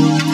Thank you.